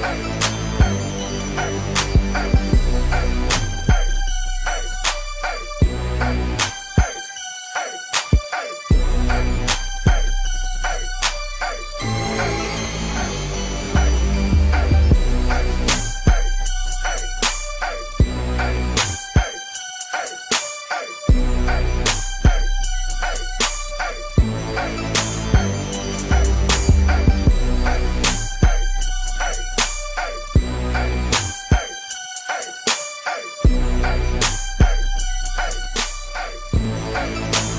Hey. Hey.